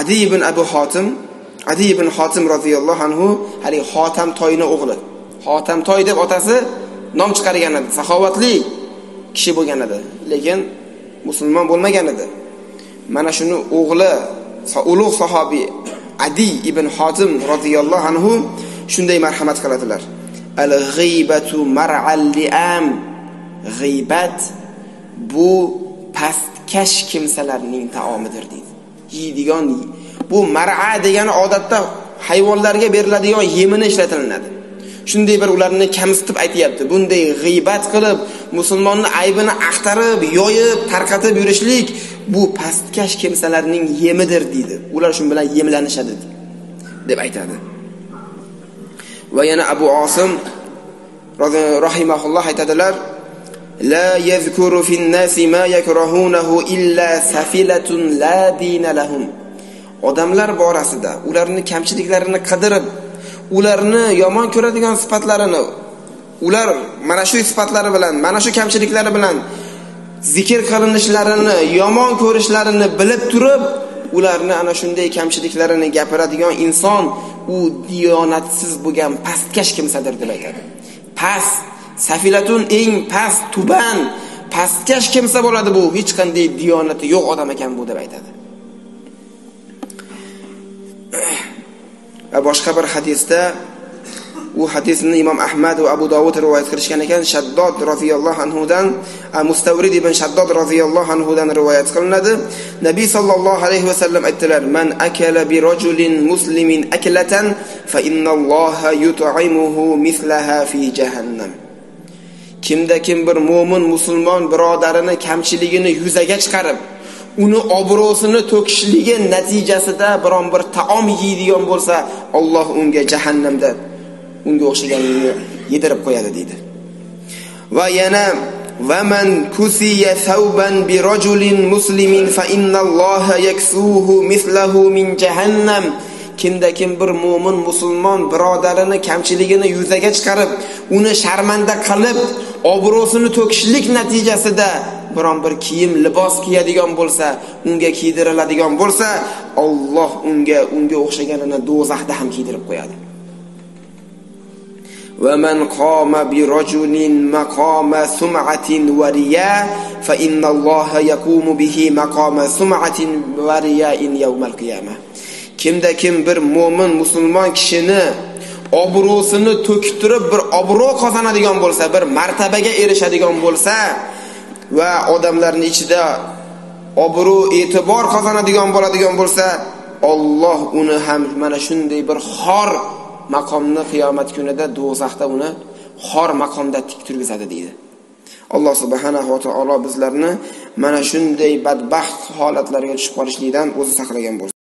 adi ibn abu xotim adi ibn xotim roziyallohu anhu haligi xotam toyni o'g'li. Xotam toy deb otasi nom chiqargan edi saxovatli kishi bo'lgan edi lekin musulmon bo'lmagan edi. Mana shuni o'g'li ulug' sahobiy adi ibn xotim roziyallohu anhu shunday marhamat qiladilar. Al g'iybatu mar'al liam. G'iybat bu pastkash kimsalarning taomidir deydi. Yeydigan bu mar'a degani odatda hayvonlarga beriladigan yemini ishlatilinadi shunday bir ularni kamsitib aytyapti. Bunday g'iybat qilib musulmonni aybini axtarib yoyib tarqatib yurishlik bu pastkash kimsalarning yemidir deydi. Ular shu bilan yemlanishadi deb aytadi. Va yana abu osim rahimaulloh aytadilar لا يذكر في الناس ما يكرهونه إلا سفلة لا دين لهم odamlar borasida ularni kamchiliklarini qidirib ularni yomon ko'radigan sifatlarini ular mana shu sifatlari bilan mana shu kamchiliklari bilan zikr qilinishlarini yomon ko'rishlarini bilib turib ularni ana shunday kamchiliklarini gapiradigan inson u diyonatsiz bo'lgan pastkash kimsadir deb aytadi past safilatun eng past tuban pastkash kimsa bo'ladi bu. Hech qanday diyonati yo'q odam ekan bu deb aytadi. Va boshqa bir hadisda u hadisni imom ahmad va abu dovud rivoyat qilishgan ekan. Shaddod roziyallohu anhudan mustavrid ibn shaddod roziyallohu anhudan rivoyat qilinadi. Nabiy sollallohu alayhi vasallam aytdilar man akala bi rajulin muslimin aklatan fa innalloha yut'imuhu mislaha fi jahannam. Kimda kim bir mo'min musulmon birodarini kamchiligini yuzaga chiqarib uni obro'sini to'kishligi natijasida biron bir taom yeydigan bo'lsa Alloh unga jahannamda unga o'xshaganini yedirib qo'yadi deydi. Va yana man kusiya thawban bi rajulin muslimin fa innalloha yaksuhu mislahu min jahannam. kimda kim bir mo'min musulmon birodarini kamchiligini yuzaga chiqarib uni sharmanda qilib obro'sini to'kishlik natijasida biron bir kiyim libos kiyadigan bo'lsa unga kiydiriladigan bo'lsa Alloh unga unga o'xshaganini do'zaxda ham kiydirib qo'yadi ومن قام برجل مقام سمعة ورياء فإن الله يقوم به مقام سمعة ورياء يوم القيامة kimda kim bir mo'min musulmon kishini obro'sini to'ktirib bir obro' qozonadigan bo'lsa bir martabaga erishadigan bo'lsa va odamlarning ichida obro' e'tibor qozonadigan bo'ladigan bo'lsa Alloh uni ham mana shunday bir xor maqomni qiyomat kunida do'zaxda uni xor maqomda tik turgizadi deydi. Alloh subhanahu va taolo bizlarni mana shunday badbaxt holatlarga tushib qolishlikdan o'zi saqlagan bo'lsin.